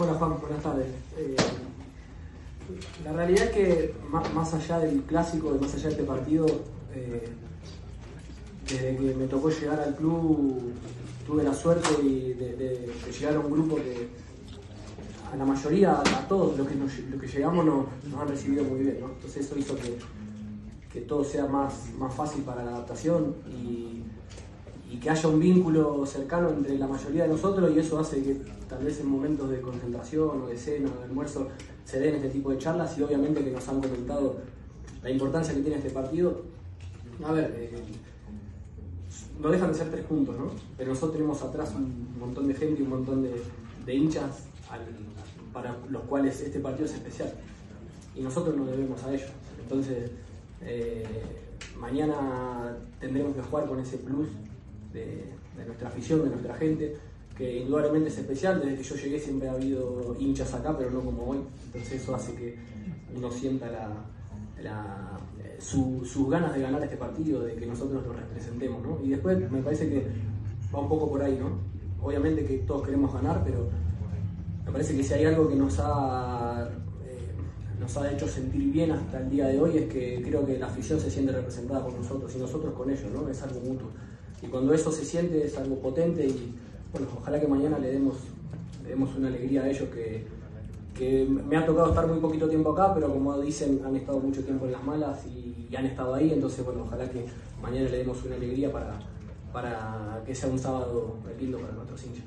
Hola Juan, buenas tardes. Eh, la realidad es que más, allá del clásico, más allá de este partido, eh, desde que me tocó llegar al club tuve la suerte de, llegar a un grupo que a la mayoría, a todos los que, que llegamos nos, han recibido muy bien. Entonces eso hizo que, que todo sea más, más fácil para la adaptación y y que haya un vínculo cercano entre la mayoría de nosotros y eso hace que tal vez en momentos de concentración o de cena o de almuerzo se den este tipo de charlas y obviamente que nos han comentado la importancia que tiene este partido. A ver, eh, no dejan de ser tres puntos, ¿no? Pero nosotros tenemos atrás un montón de gente y un montón de, hinchas para los cuales este partido es especial y nosotros nos debemos a ellos. Entonces, eh, mañana tendremos que jugar con ese plus de, nuestra afición, de nuestra gente, que indudablemente es especial. Desde que yo llegué siempre ha habido hinchas acá, pero no como hoy. Entonces eso hace que uno sienta la, sus ganas de ganar este partido, de que nosotros lo representemos. ¿no? Y después me parece que va un poco por ahí, ¿no? Obviamente que todos queremos ganar, pero me parece que si hay algo que nos ha, eh, nos ha hecho sentir bien hasta el día de hoy es que creo que la afición se siente representada por nosotros y nosotros con ellos, ¿no? Es algo mutuo. Y cuando eso se siente es algo potente y bueno, ojalá que mañana le demos, demos una alegría a ellos que, me ha tocado estar muy poquito tiempo acá, pero como dicen, han estado mucho tiempo en las malas y, han estado ahí, entonces bueno, ojalá que mañana le demos una alegría para, para que sea un sábado lindo para nuestros hinchas.